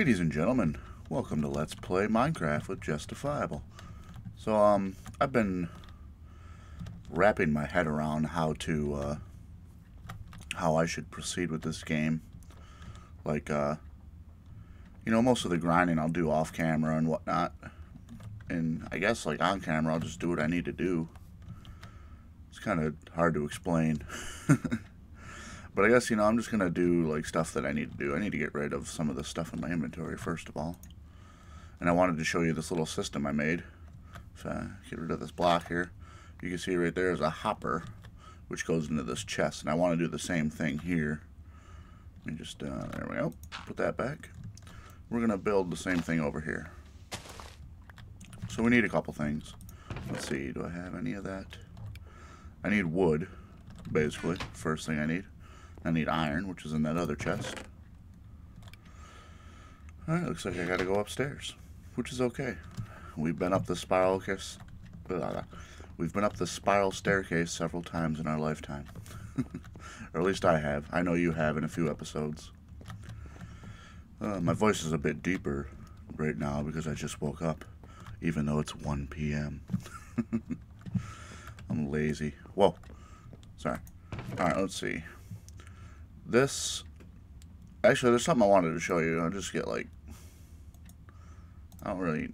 Ladies and gentlemen, welcome to Let's Play Minecraft with Jesstifiable. So, um, I've been wrapping my head around how to, uh, how I should proceed with this game. Like, uh, you know, most of the grinding I'll do off camera and whatnot. And I guess, like, on camera, I'll just do what I need to do. It's kind of hard to explain. But I guess, you know, I'm just going to do, like, stuff that I need to do. I need to get rid of some of the stuff in my inventory, first of all. And I wanted to show you this little system I made. If I get rid of this block here, you can see right there is a hopper, which goes into this chest. And I want to do the same thing here. Let me just, uh, there we go. Put that back. We're going to build the same thing over here. So we need a couple things. Let's see, do I have any of that? I need wood, basically, first thing I need. I need iron, which is in that other chest. Alright, looks like I gotta go upstairs, which is okay. We've been up the spiral case. We've been up the spiral staircase several times in our lifetime. or at least I have. I know you have in a few episodes. Uh, my voice is a bit deeper right now because I just woke up, even though it's 1 p.m. I'm lazy. Whoa. Sorry. Alright, let's see this actually there's something I wanted to show you. I'll just get like I don't really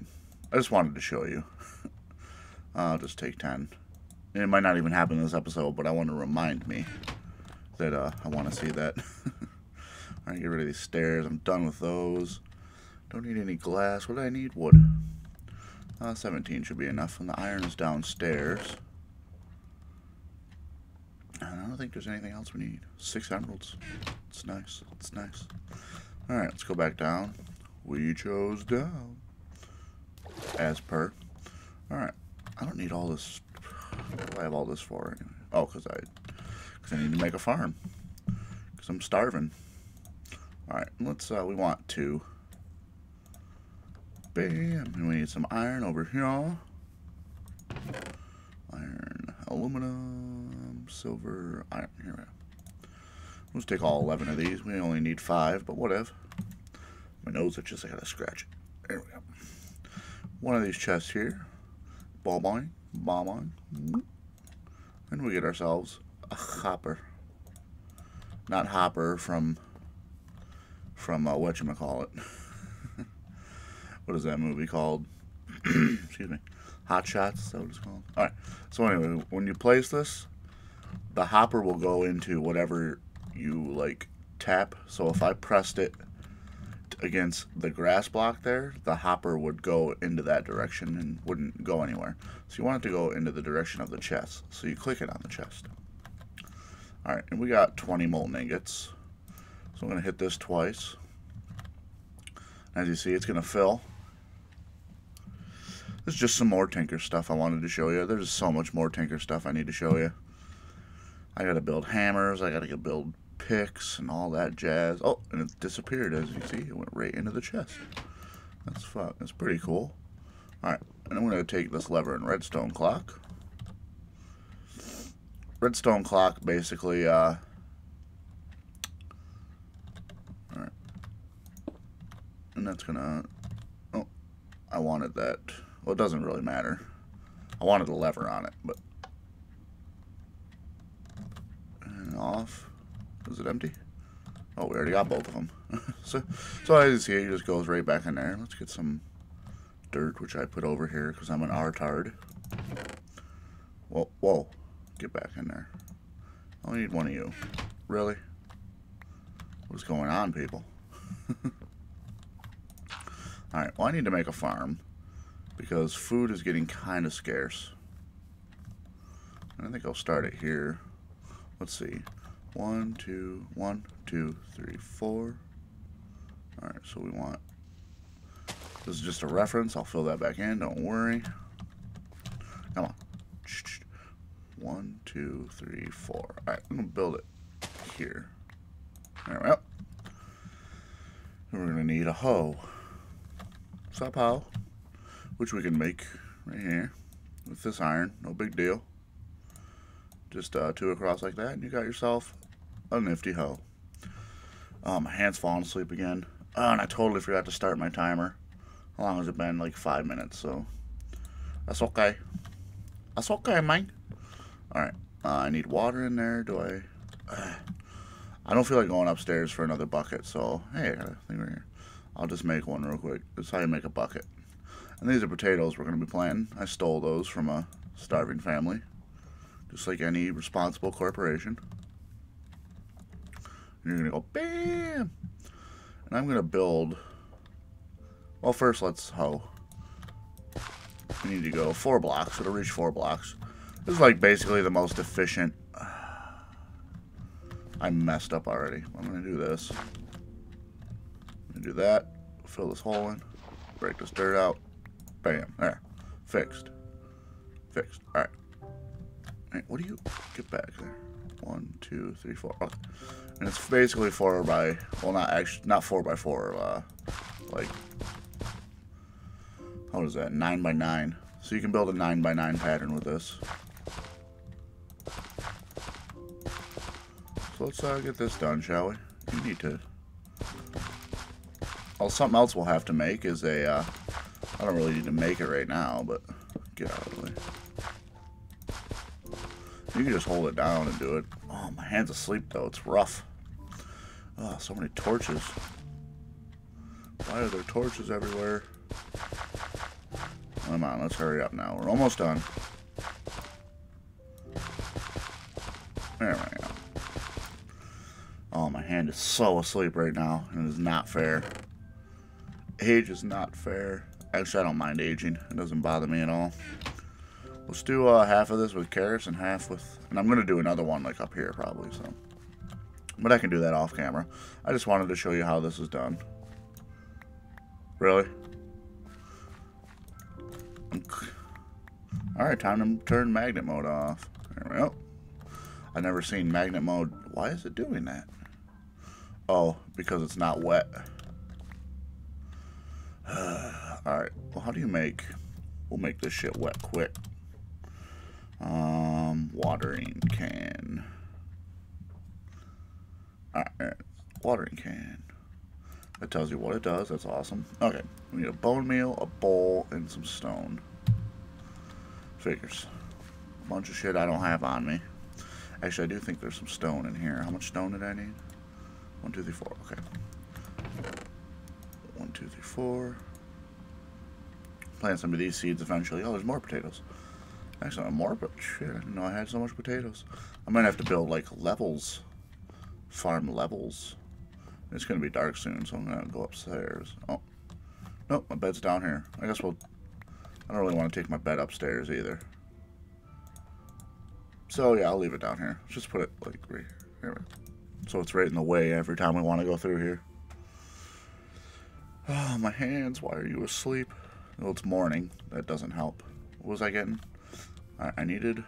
I just wanted to show you. I'll just take 10 and it might not even happen in this episode but I want to remind me that uh, I want to see that. Alright get rid of these stairs. I'm done with those. Don't need any glass. What do I need? Wood. Uh, 17 should be enough and the iron is downstairs I don't think there's anything else we need. Six emeralds. It's nice. It's nice. Alright, let's go back down. We chose down. As per. Alright. I don't need all this. What do I have all this for anyway? Oh, because I, cause I need to make a farm. Because I'm starving. Alright, let's, uh, we want two. Bam. And we need some iron over here. Iron, aluminum silver, iron. Here. Let's take all 11 of these. We only need five, but whatever. My nose itches. I gotta scratch it. There we go. One of these chests here. Ball boing. Ball boing. And we get ourselves a hopper. Not hopper from from uh, whatchamacallit. what is that movie called? Excuse me. Hot Shots, is that what it's called? Alright. So anyway, when you place this, the hopper will go into whatever you like tap. So if I pressed it against the grass block there, the hopper would go into that direction and wouldn't go anywhere. So you want it to go into the direction of the chest. So you click it on the chest. Alright, and we got 20 molten ingots. So I'm to hit this twice. As you see, it's going to fill. There's just some more Tinker stuff I wanted to show you. There's so much more Tinker stuff I need to show you. I gotta build hammers, I gotta build picks and all that jazz. Oh, and it disappeared as you see. It went right into the chest. That's fun. That's pretty cool. Alright, and I'm gonna take this lever and redstone clock. Redstone clock basically, uh, Alright. And that's gonna, oh, I wanted that. Well, it doesn't really matter. I wanted a lever on it, but off. Is it empty? Oh, we already got both of them. so, so as you see, it just goes right back in there. Let's get some dirt, which I put over here because I'm an artard. Whoa, whoa. Get back in there. I only need one of you. Really? What's going on, people? Alright, well, I need to make a farm because food is getting kind of scarce. I think I'll start it here let's see. One, two, one, two, three, four. All right, so we want, this is just a reference. I'll fill that back in, don't worry. Come on. One, two, three, four. All right, I'm gonna build it here. There we go. We're gonna need a hoe. Stop hoe, which we can make right here with this iron, no big deal. Just uh, two across like that, and you got yourself a nifty hoe. Um, my hand's falling asleep again. Oh, and I totally forgot to start my timer. How long has it been? Like five minutes, so that's okay. That's okay, man. Alright, uh, I need water in there. Do I? Uh, I don't feel like going upstairs for another bucket, so hey, I got a thing right here. I'll just make one real quick. That's how you make a bucket. And these are potatoes we're going to be planting. I stole those from a starving family, just like any responsible corporation. You're going to go, bam! And I'm going to build, well, first let's hoe. We need to go four blocks. It'll reach four blocks. This is like basically the most efficient. I messed up already. I'm going to do this. I'm going to do that. Fill this hole in. Break this dirt out. Bam. There. Fixed. Fixed. Alright. Right, what do you... Get back there. One, two, three, four. Okay. And it's basically four by... Well, not actually... Not four by four. Uh, like... How is that? Nine by nine. So you can build a nine by nine pattern with this. So let's uh, get this done, shall we? You need to... Well, something else we'll have to make is a... Uh, I don't really need to make it right now, but get out of the way. You can just hold it down and do it. Oh, my hand's asleep, though. It's rough. Oh, so many torches. Why are there torches everywhere? Come on, let's hurry up now. We're almost done. There we go. Oh, my hand is so asleep right now. And it is not fair. Age is not fair. Actually, I don't mind aging. It doesn't bother me at all. Let's do uh, half of this with carrots and half with... And I'm going to do another one like up here probably, so... But I can do that off camera. I just wanted to show you how this is done. Really? Alright, time to turn magnet mode off. There we go. I've never seen magnet mode. Why is it doing that? Oh, because it's not wet. Alright, well how do you make... We'll make this shit wet quick. Um, watering can. Alright, watering can. That tells you what it does, that's awesome. Okay, we need a bone meal, a bowl, and some stone. Figures. A bunch of shit I don't have on me. Actually, I do think there's some stone in here. How much stone did I need? One, two, three, four. Okay. One, two, three, four plant some of these seeds eventually. Oh, there's more potatoes. Actually, more, but shit, I didn't know I had so much potatoes. I'm gonna have to build like levels, farm levels. It's gonna be dark soon, so I'm gonna go upstairs. Oh, nope, my bed's down here. I guess we'll. I don't really want to take my bed upstairs either. So yeah, I'll leave it down here. Just put it like right here. So it's right in the way every time we want to go through here. Oh, my hands. Why are you asleep? Well, it's morning. That doesn't help. What was I getting? I, I needed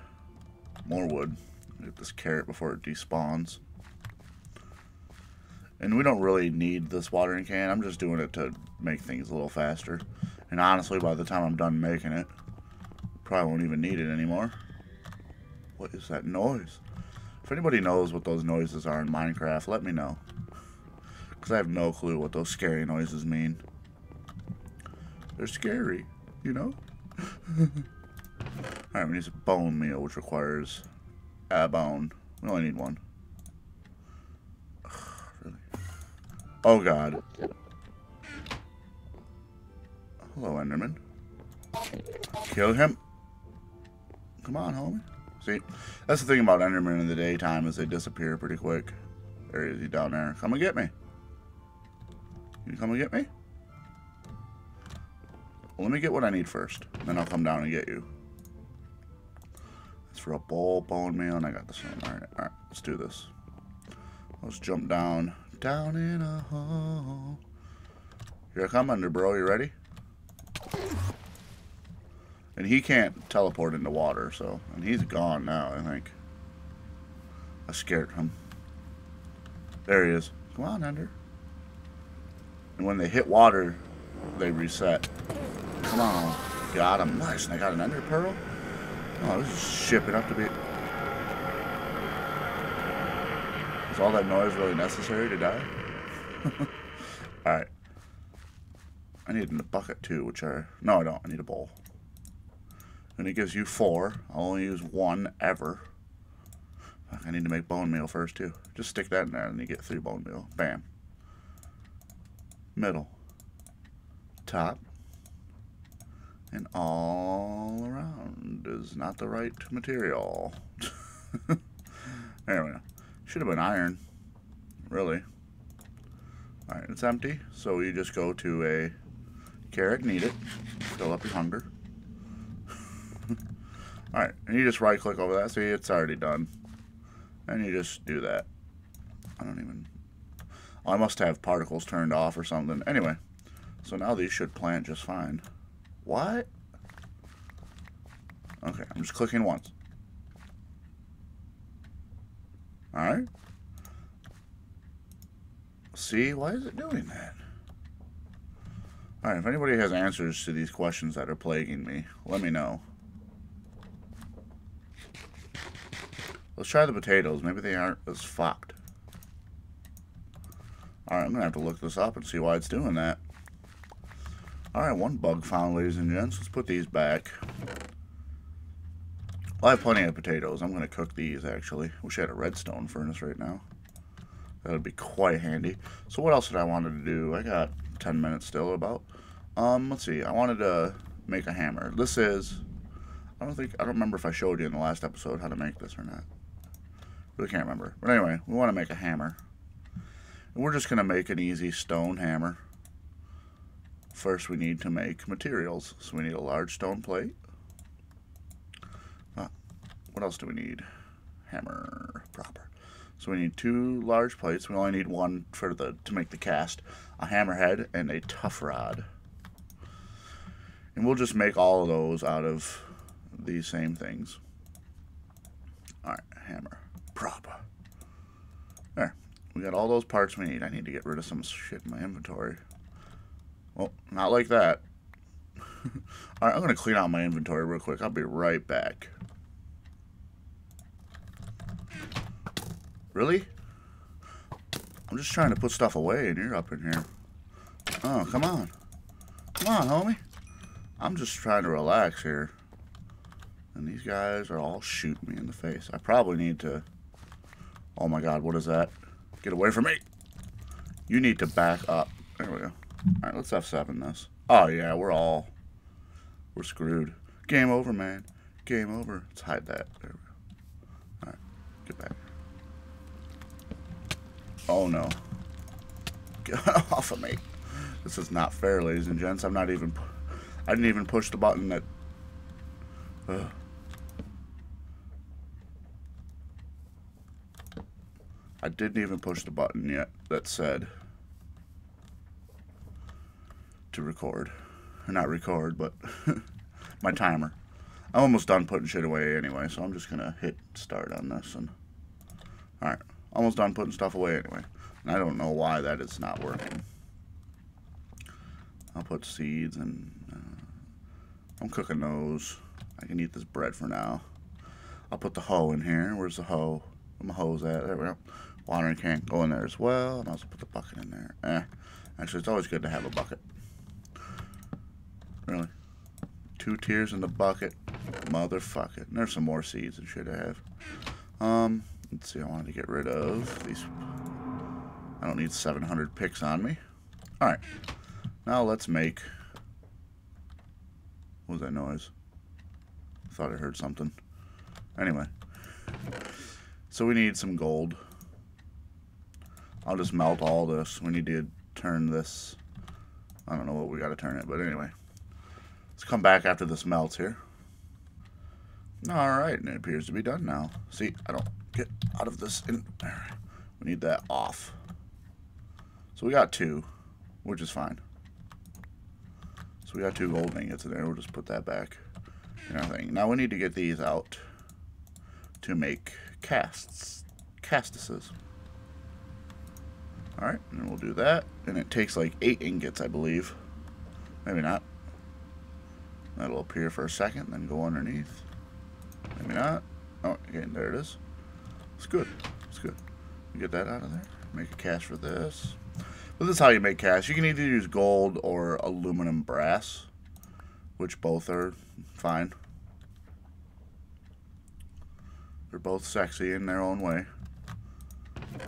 more wood. Get this carrot before it despawns. And we don't really need this watering can. I'm just doing it to make things a little faster. And honestly, by the time I'm done making it, probably won't even need it anymore. What is that noise? If anybody knows what those noises are in Minecraft, let me know. Because I have no clue what those scary noises mean. They're scary, you know? Alright, we need a bone meal, which requires a bone. We only need one. really? Oh, God. Hello, Enderman. Kill him. Come on, homie. See, that's the thing about Enderman in the daytime is they disappear pretty quick. There he is, down there. Come and get me. You come and get me? Well, let me get what I need first. Then I'll come down and get you. For a bowl, bone meal, and I got this one. Alright, alright, let's do this. Let's jump down. Down in a hole. Here I come under, bro. You ready? And he can't teleport into water, so... And he's gone now, I think. I scared him. There he is. Come on, Ender. And when they hit water, they reset. Come on. Got him. Nice. And I got an ender pearl. Oh, this is shipping up to be... Is all that noise really necessary to die? Alright. I need a bucket too, which I... No, I don't. I need a bowl. And it gives you four. I'll only use one ever. I need to make bone meal first too. Just stick that in there and you get three bone meal. Bam. Middle. Top. And all is not the right material. anyway. Should have been iron. Really. Alright, it's empty. So you just go to a carrot and eat it. Fill up your hunger. Alright, and you just right click over that. See, it's already done. And you just do that. I don't even... Oh, I must have particles turned off or something. Anyway, so now these should plant just fine. What? Okay, I'm just clicking once. Alright. See, why is it doing that? Alright, if anybody has answers to these questions that are plaguing me, let me know. Let's try the potatoes. Maybe they aren't as fucked. Alright, I'm going to have to look this up and see why it's doing that. Alright, one bug found, ladies and gents. Let's put these back. I have plenty of potatoes. I'm going to cook these, actually. Wish I had a redstone furnace right now. That would be quite handy. So what else did I want to do? I got 10 minutes still about. Um, let's see. I wanted to make a hammer. This is... I don't think... I don't remember if I showed you in the last episode how to make this or not. Really can't remember. But anyway, we want to make a hammer. And we're just going to make an easy stone hammer. First, we need to make materials. So we need a large stone plate. What else do we need? Hammer proper. So we need two large plates. We only need one for the to make the cast. A hammerhead and a tough rod. And we'll just make all of those out of these same things. Alright, hammer proper. There. We got all those parts we need. I need to get rid of some shit in my inventory. Well, not like that. Alright, I'm going to clean out my inventory real quick. I'll be right back. Really? I'm just trying to put stuff away and you're up in here. Oh, come on. Come on, homie. I'm just trying to relax here. And these guys are all shooting me in the face. I probably need to Oh my god, what is that? Get away from me! You need to back up. There we go. Alright, let's F7 this. Oh yeah, we're all... We're screwed. Game over, man. Game over. Let's hide that. There we go. Alright, get back. Oh no. Get off of me. This is not fair, ladies and gents. I'm not even... I didn't even push the button that... Ugh. I didn't even push the button yet that said to record. Or not record, but my timer. I'm almost done putting shit away anyway, so I'm just going to hit start on this. and Alright, almost done putting stuff away anyway. And I don't know why that is not working. I'll put seeds and uh, I'm cooking those. I can eat this bread for now. I'll put the hoe in here. Where's the hoe? Where my hoe's at? There we go. Watering can't go in there as well. And I'll also put the bucket in there. Eh. Actually, it's always good to have a bucket. Really. Two tiers in the bucket. Motherfucker. There's some more seeds and shit I have. Um, let's see. I wanted to get rid of these. I don't need 700 picks on me. Alright. Now let's make... What was that noise? I thought I heard something. Anyway. So we need some gold. I'll just melt all this. We need to turn this. I don't know what we got to turn it, but anyway. Let's come back after this melts here. Alright, and it appears to be done now. See, I don't get out of this. In. We need that off. So we got two, which is fine. So we got two gold ingots in there. We'll just put that back and everything. Now we need to get these out to make casts, castuses. Alright, and we'll do that. And it takes like eight ingots, I believe. Maybe not. That'll appear for a second, then go underneath. Maybe not. Oh, again, there it is. It's good. It's good. get that out of there. Make a cast for this. But this is how you make casts. You can either use gold or aluminum brass, which both are fine. They're both sexy in their own way.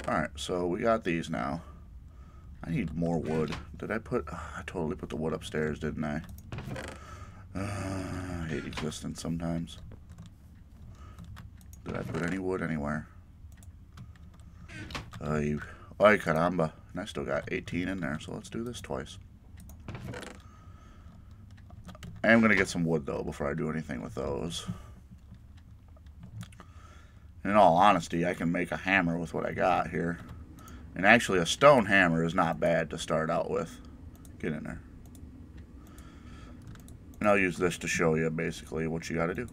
Alright, so we got these now. I need more wood. Did I put... Oh, I totally put the wood upstairs, didn't I? Uh, I hate existence sometimes. Did I put any wood anywhere? Ay, ay caramba. And I still got 18 in there, so let's do this twice. I am going to get some wood, though, before I do anything with those. In all honesty, I can make a hammer with what I got here. And actually, a stone hammer is not bad to start out with. Get in there. And I'll use this to show you, basically, what you got to do.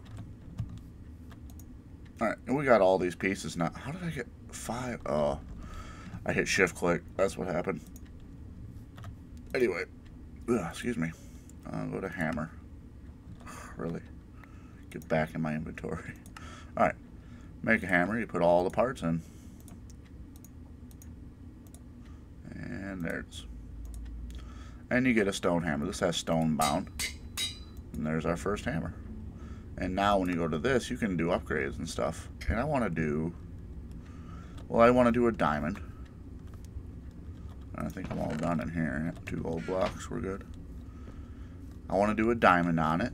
Alright, and we got all these pieces now. How did I get five? Oh, I hit shift click. That's what happened. Anyway, ugh, excuse me. I'll go to hammer. Really? Get back in my inventory. Alright, make a hammer. You put all the parts in. And there's. And you get a stone hammer. This has stone bound. And there's our first hammer. And now when you go to this, you can do upgrades and stuff. And I want to do... Well, I want to do a diamond. I think I'm all done in here. Two gold blocks, we're good. I want to do a diamond on it.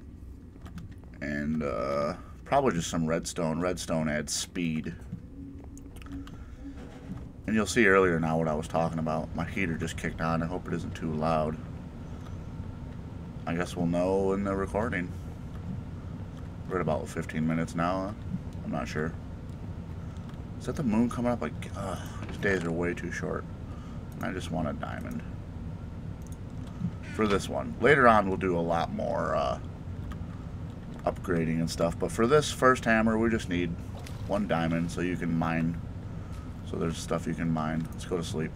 And uh, probably just some redstone. Redstone adds speed. And you'll see earlier now what I was talking about. My heater just kicked on. I hope it isn't too loud. I guess we'll know in the recording. We're at about 15 minutes now. I'm not sure. Is that the moon coming up? Like, these days are way too short. I just want a diamond. For this one. Later on, we'll do a lot more uh, upgrading and stuff. But for this first hammer, we just need one diamond so you can mine. So there's stuff you can mine. Let's go to sleep.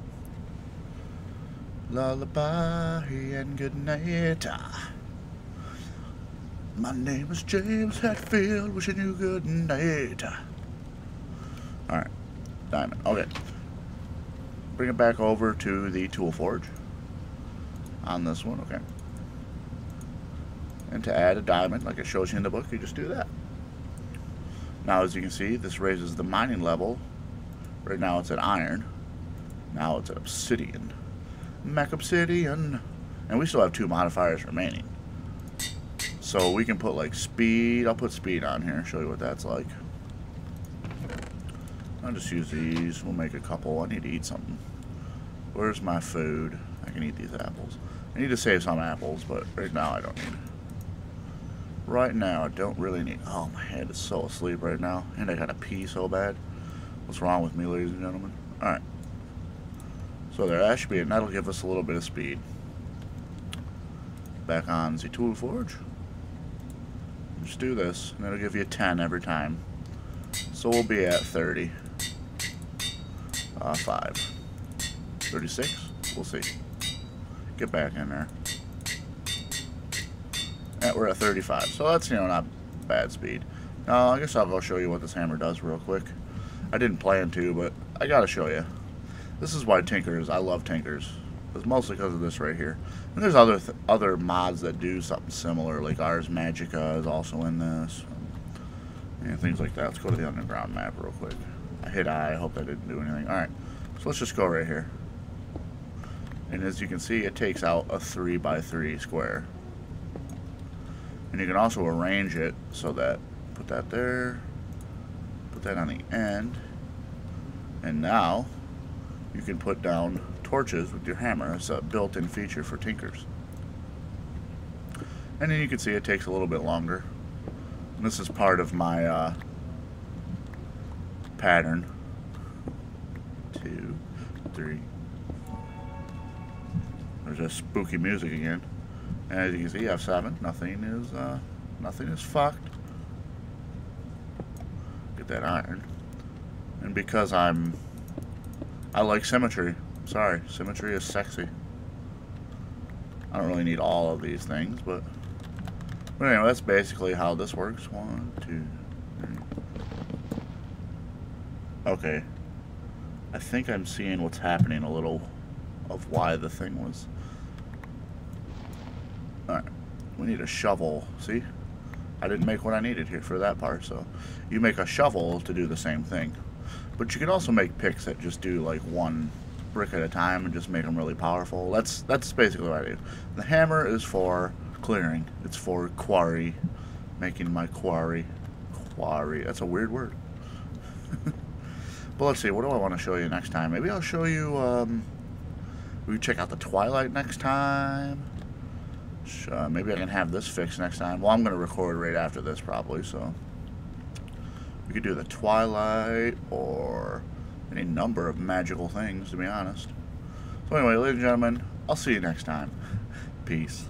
Lullaby and good night. My name is James Hetfield, wishing you good night. Alright, diamond. Okay. Bring it back over to the tool forge on this one, okay. And to add a diamond, like it shows you in the book, you just do that. Now, as you can see, this raises the mining level. Right now it's at iron. Now it's at obsidian. Mac obsidian. And we still have two modifiers remaining. So we can put like speed. I'll put speed on here. and Show you what that's like. I'll just use these. We'll make a couple. I need to eat something. Where's my food? I can eat these apples. I need to save some apples, but right now I don't need it. Right now I don't really need... Oh, my head is so asleep right now. And I gotta pee so bad. What's wrong with me, ladies and gentlemen? Alright. So there, that should be it. That'll give us a little bit of speed. Back on the tool forge. Just do this, and it'll give you 10 every time. So we'll be at 30. Uh, 5. 36? We'll see. Get back in there. And we're at 35. So that's, you know, not bad speed. Now, I guess I'll show you what this hammer does real quick. I didn't plan to, but I gotta show you. This is why Tinkers, I love Tinkers. It's mostly because of this right here. And there's other th other mods that do something similar, like Ars Magica is also in this. And things like that. Let's go to the underground map real quick. I hit I, I hope that didn't do anything. Alright, so let's just go right here. And as you can see, it takes out a 3 by 3 square. And you can also arrange it so that, put that there, put that on the end, and now you can put down torches with your hammer. It's a built-in feature for tinkers. And then you can see it takes a little bit longer. And this is part of my uh, pattern. Two, three. There's just spooky music again. And as you can see, F7. Nothing is uh, nothing is fucked. Get that iron. And because I'm I like symmetry. Sorry, symmetry is sexy. I don't really need all of these things, but... But anyway, that's basically how this works. One, two, three. Okay. I think I'm seeing what's happening a little of why the thing was. Alright, we need a shovel, see? I didn't make what I needed here for that part, so you make a shovel to do the same thing. But you could also make picks that just do like one brick at a time and just make them really powerful. That's that's basically what I do. The hammer is for clearing. It's for quarry, making my quarry. Quarry. That's a weird word. But let's see. What do I want to show you next time? Maybe I'll show you. Um, we check out the Twilight next time. Uh, maybe I can have this fixed next time. Well, I'm going to record right after this probably, so we could do the Twilight or any number of magical things, to be honest. So anyway, ladies and gentlemen, I'll see you next time. Peace.